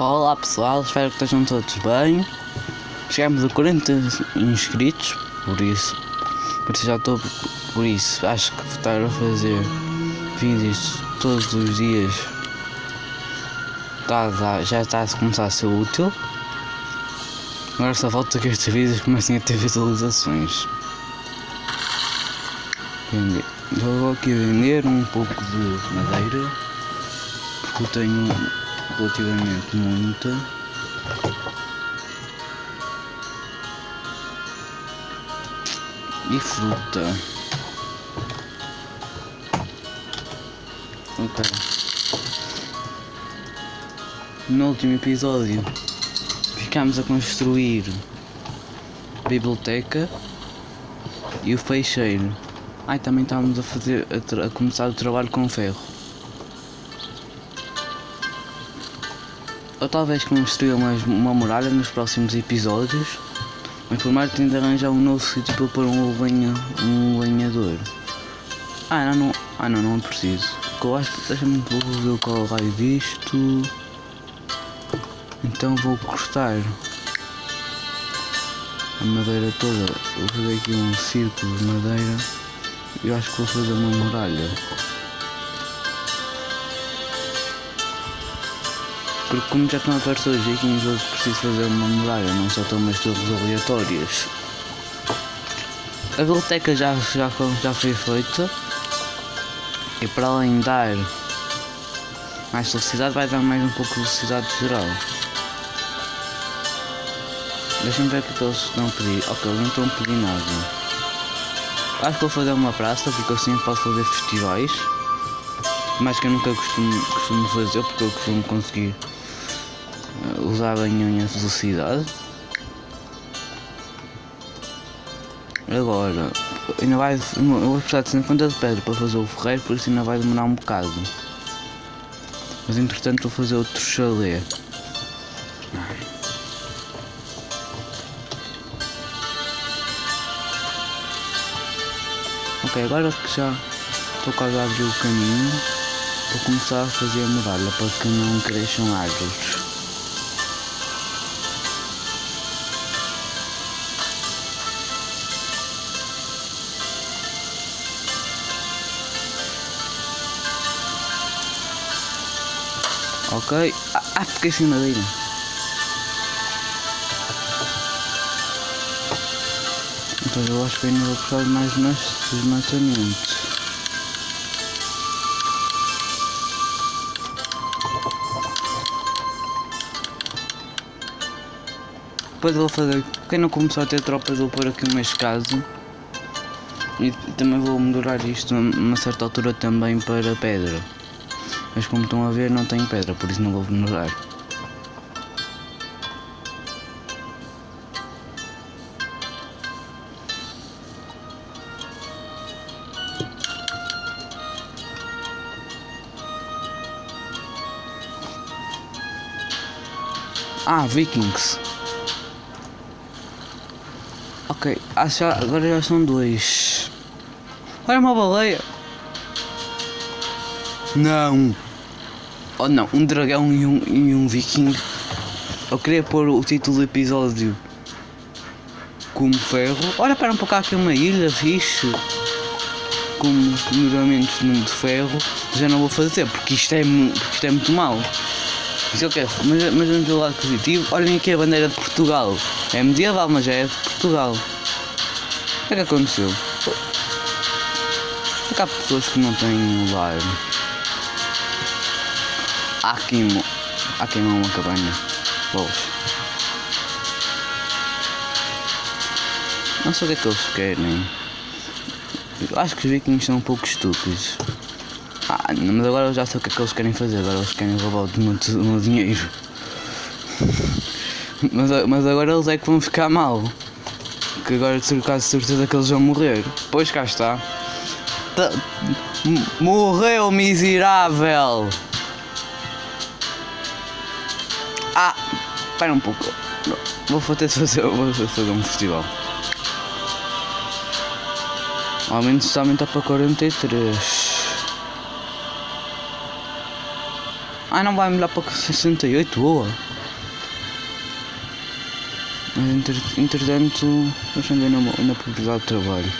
Olá pessoal, espero que estejam todos bem. Chegamos a 40 inscritos, por isso, por isso já estou por isso, acho que estar a fazer vídeos todos os dias tá, já está a começar a ser útil. Agora só falta que estes vídeos comecem a ter visualizações. Vou aqui vender um pouco de madeira porque eu tenho relativamente muita. E fruta. Ok. No último episódio ficámos a construir a biblioteca e o feixeiro. Ai, também estávamos a fazer a, a começar o trabalho com ferro. Ou talvez construir mais uma muralha nos próximos episódios, mas por mais tenho de arranjar um novo sítio para pôr um, lenha, um lenhador. Ah não, não, ah, não, não é preciso. Eu acho que deixa-me ver qual é o raio disto. Então vou cortar a madeira toda. Vou fazer aqui um círculo de madeira. Eu acho que vou fazer uma muralha. Porque como já estão a aparecer os vikings, eu preciso fazer uma muralha, não só estão umas torres aleatórias. A biblioteca já, já, já foi feita e para além de dar mais velocidade vai dar mais um pouco de velocidade geral. Deixa-me ver o que eles estão a pedir. Ok, eles não estão a pedir nada. Acho que vou fazer uma praça porque assim posso fazer festivais. Mas que eu nunca costumo, costumo fazer porque eu costumo conseguir usar bem a minha velocidade. Agora, ainda vai, eu vou precisar de 50 de pedra para fazer o ferreiro, por isso ainda vai demorar um bocado. Mas entretanto vou fazer outro chalé. Ok, agora que já estou quase a abrir o caminho, vou começar a fazer a muralha para que não cresçam árvores. Ok. Ah, ah fiquei sem madeira. Então eu acho que ainda vou precisar de mais desmatamento. Depois vou fazer, quem não começou a ter tropas vou pôr aqui uma escada e também vou melhorar isto a uma certa altura também para pedra. Mas como estão a ver não tenho pedra, por isso não vou melhorar. Ah, Vikings. Ok, agora já são dois. Olha uma baleia. Não. Oh não, um dragão e um, e um viking. Eu queria pôr o título do episódio como ferro. Olha, para um pouco aqui uma ilha fixe. Como melhoramentos de ferro. Já não vou fazer porque isto é, porque isto é muito mau. Isso eu quero, mas, mas vamos ver o lado positivo. Olhem aqui a bandeira de Portugal. É medieval, mas já é de Portugal. O que é que aconteceu? Há pessoas que não têm lar. Aqui, há aqui uma cabanha. Boas. Não sei o que é que eles querem. Eu acho que os vikings são um pouco estúpidos. Ah, mas agora eu já sei o que é que eles querem fazer. Agora eles querem roubar o meu, o meu dinheiro. Mas, mas agora eles é que vão ficar mal. Que agora quase certeza que eles vão morrer. Pois cá está. Tá, morreu miserável! Espera um pouco. Vou de fazer, vou fazer um festival. Ao menos está aumentar para 43. Ah, não vai mudar para 68, boa. Mas entre, entretanto, deixa-me ver na, na publicidade de trabalho.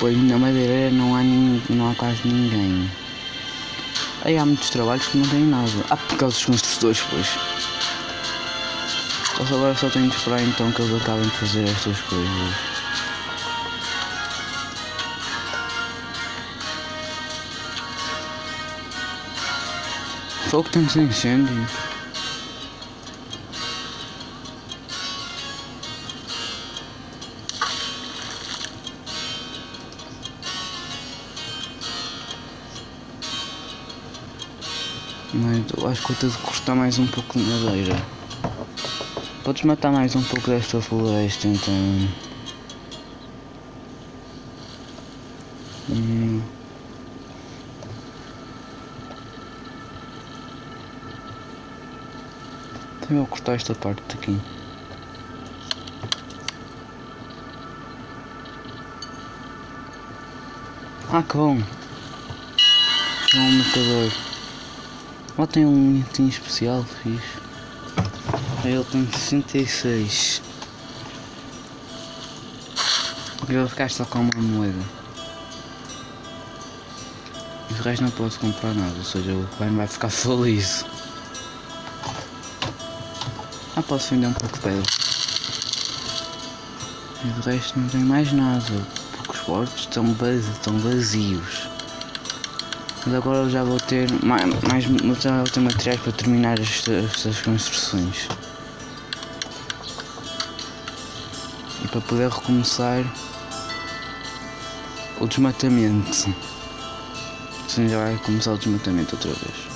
Pois na madeireira não há, não há quase ninguém. Aí há muitos trabalhos que não têm nada. Ah, por causa dos construtores, pois. Agora só tenho de esperar então que eles acabem de fazer estas coisas. Fogo tantos incêndios. Mas eu acho que vou ter de cortar mais um pouco de madeira. Podes matar mais um pouco desta floresta então. Hum. Então eu cortar esta parte aqui. Ah que bom! É. Lá tem um item especial, fixe. Ele tem 66. Eu vou ficar só com uma moeda. O resto não posso comprar nada, ou seja, o Ryan vai ficar feliz. Ah, posso vender um pouco de pedra. E do resto não tem mais nada, porque os portos estão, estão vazios. Mas agora já vou ter mais, mais já vou ter materiais para terminar estas, estas construções. E para poder recomeçar o desmatamento. Assim já vai começar o desmatamento outra vez.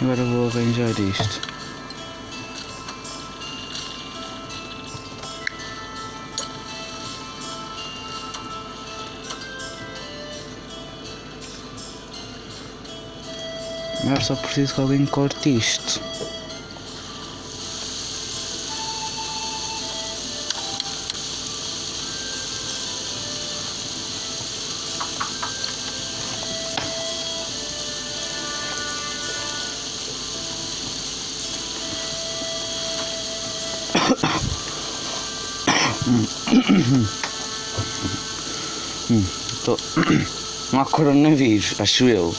Agora vou arranjar isto. Agora só preciso que alguém corte isto. Hum, tô... Não há coronavírus, acho eu.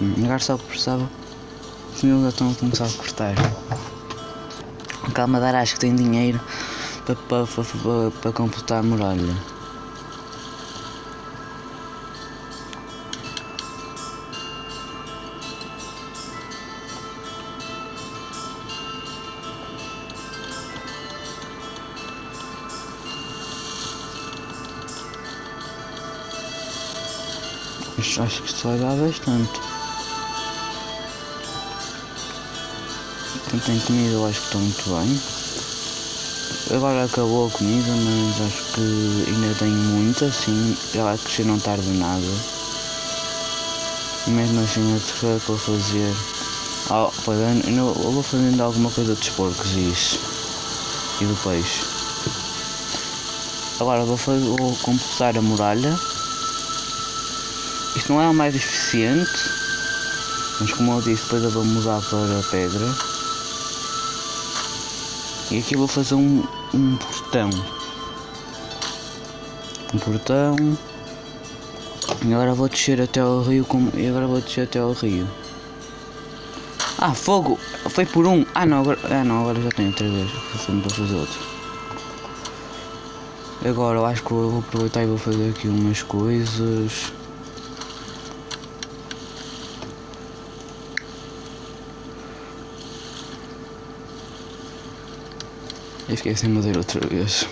Hum, agora só precisava. Os meus já estão a começar a cortar. Calma, dar acho que tem dinheiro para, para, para, para completar a muralha. Mas acho que vai dar bastante. Quem tem comida eu acho que está muito bem. Agora acabou a comida, mas acho que ainda tenho muita, assim, ela crescer não tarda nada. Mesmo assim terceira que vou fazer. Oh, eu, eu vou fazendo alguma coisa dos porcos e isso. E do peixe. Agora vou, fazer, vou completar a muralha. Isto não é o mais eficiente. Mas como eu disse, depois eu vou mudar para a pedra. E aqui vou fazer um, um portão. Um portão. E agora vou descer até ao rio. Com... E agora vou descer até ao rio. Ah, fogo! Foi por um. Ah não, agora, ah, não, agora já tenho outra vez. Vou fazer outro. Agora eu acho que vou aproveitar e vou fazer aqui umas coisas. Esquecemos dele outra vez.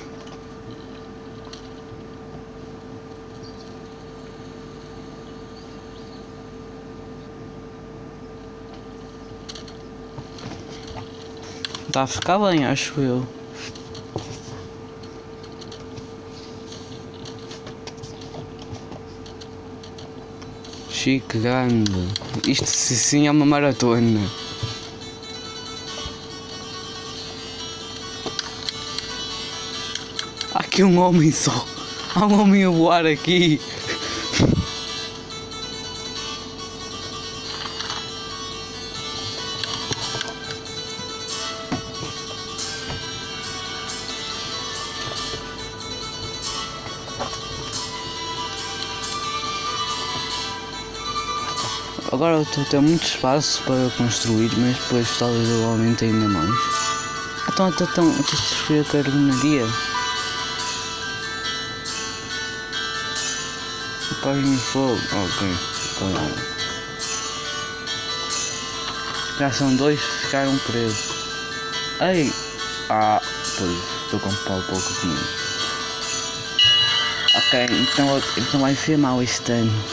Tá, ficar bem, acho eu. Chique grande. Isto sim é uma maratona. Aqui um homem só. Há um homem a voar aqui. Agora estou a ter muito espaço para construir, mas depois talvez eu aumente ainda mais. Então, então, então, então se a carbonaria. Carne de fogo. Ok. Já são dois que ficaram presos. Ei! Ah, pois, estou com um pau pouco comigo. Ok, então, então vai ser mau este ano.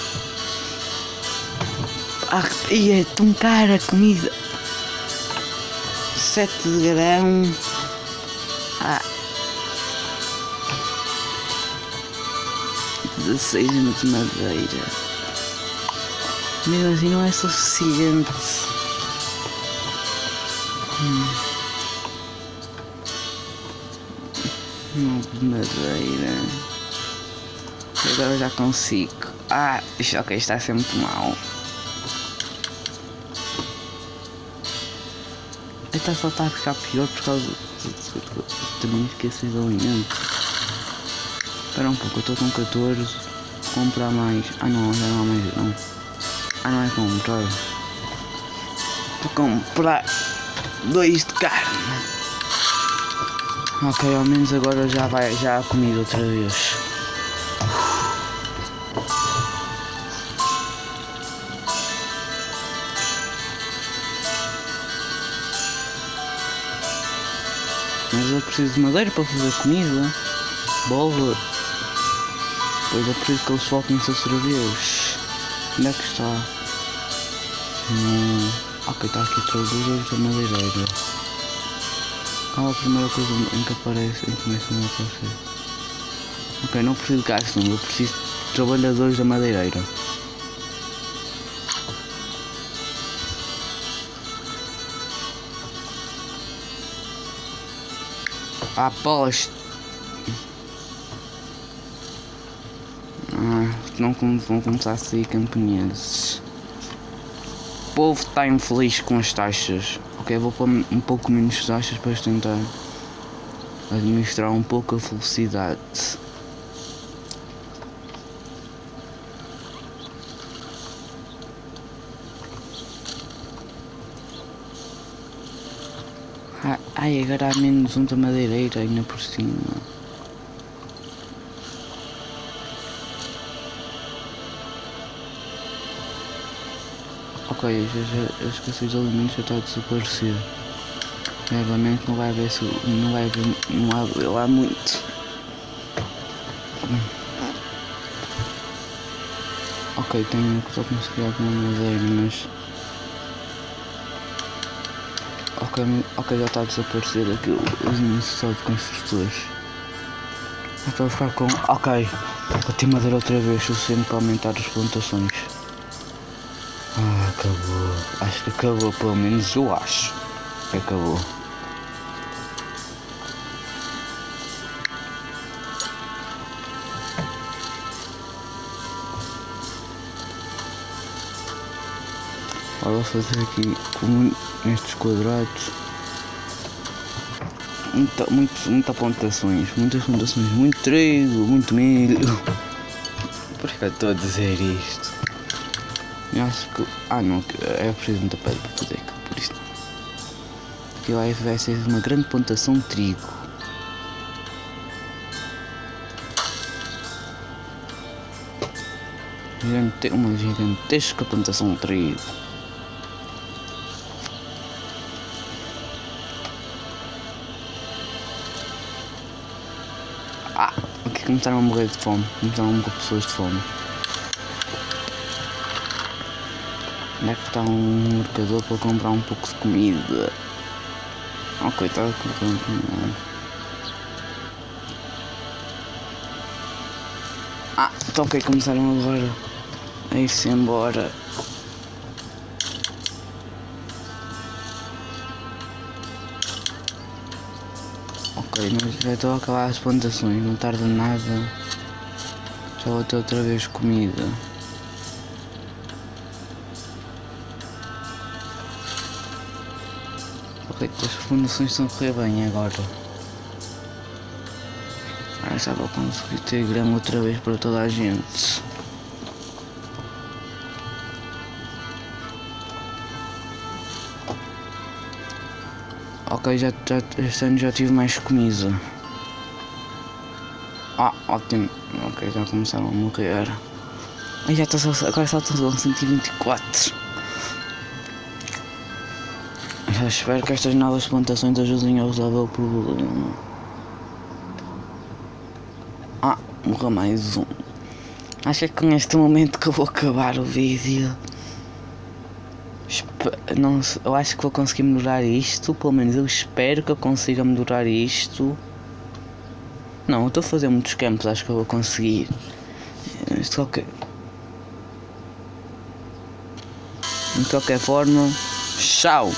Ah, e é tão cara a comida. 7 de grão. 16 de madeira. Mesmo assim não é suficiente. Hum. De madeira. Agora já consigo. Ah, isto ok, está a ser muito mal. Até só está a ficar pior por causa de também esqueci de alimento. Espera um pouco, eu estou com 14. Vou comprar mais. Ah não, já não há mais não. Ah não é comprar. Vou comprar dois de carne. Ok, ao menos agora já vai já a comida outra vez. Mas eu preciso de madeira para fazer comida. Bola. Pois é preciso que eles voltem-se outra vez. Onde é que está? Hum. Ok, está aqui dos da madeireira. Qual a primeira coisa em que aparece, em que começam a aparecer? Ok, não preciso de gás, não. Eu preciso de trabalhadores da madeireira. Aposto. Ah, não vão começar a sair camponeses. O povo está infeliz com as taxas. Ok, vou pôr um pouco menos taxas para tentar administrar um pouco a felicidade. Ai, agora há menos um da madeireira ainda por cima. Ok, já, já, a escassez de alimentos já está a desaparecer. Realmente não vai haver, não vai haver, não lá muito. Ok, tenho que só conseguir alguma madeira, mas... Ok, ok, já está a desaparecer aqui os necessários construtores. Já estou a ficar com. Ok, vou ter madeira outra vez, suficiente para aumentar as plantações. Acho que acabou, pelo menos eu acho que acabou. Agora vou fazer aqui com estes quadrados muita, muito, muita plantações, muitas plantações, muito trigo, muito milho. Por que eu estou a dizer isto? Eu acho que. Ah não, é preciso muita pedra para fazer aquilo, por isto. Aqui vai, vai ser uma grande plantação de trigo. Uma gigantesca plantação de trigo. começaram a morrer de fome. Começaram a morrer pessoas de fome. Onde é que está um mercador para comprar um pouco de comida? Oh coitado Ah, então ok, começaram agora a ir-se embora. Ok, já estou a acabar as plantações, não tarda nada. Já vou ter outra vez comida. Ok, as fundações estão a correr bem agora. Agora já vou conseguir ter grama outra vez para toda a gente. Ok, já, já, este ano já tive mais comida. Ah, ótimo. Ok, já começaram a morrer. Ai, já está agora só estão 124. Espero que estas novas plantações ajudem a resolver o problema. Ah, morreu mais um. Acho que com este momento que eu vou acabar o vídeo. Não, eu acho que vou conseguir melhorar isto. Pelo menos eu espero que eu consiga melhorar isto. Não, eu estou a fazer muitos campos, acho que eu vou conseguir. Qualquer... De qualquer forma, tchau!